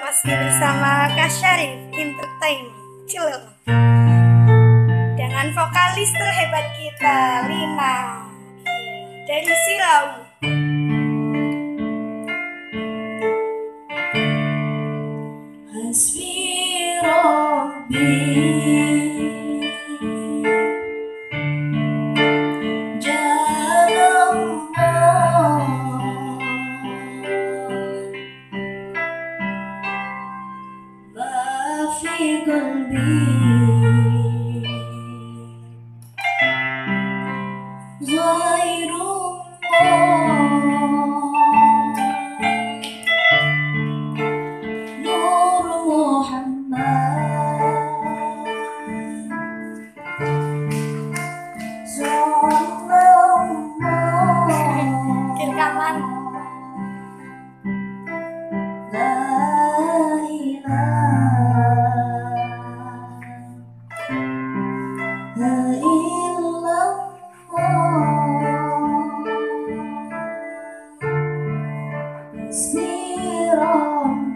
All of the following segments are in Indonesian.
masih bersama Kak Syarif Entertainment. Cilil Dengan vokalis terhebat kita Lina. Dari Silau. Hasbi May.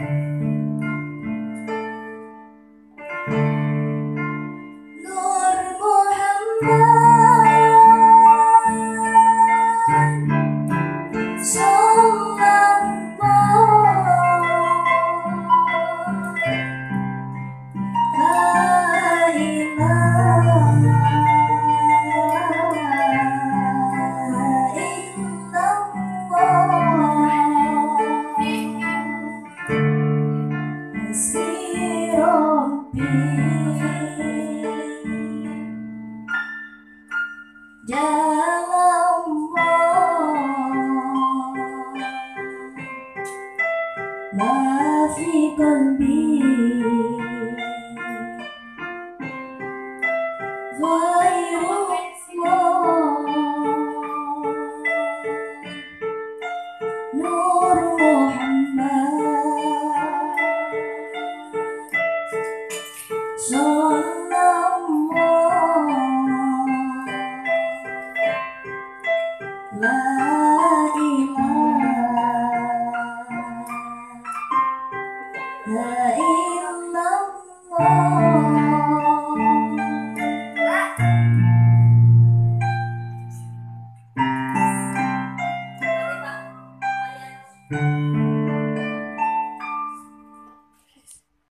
Nur Muhammad Rabbi Jalan Música